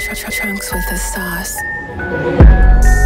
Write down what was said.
Trunks with the sauce.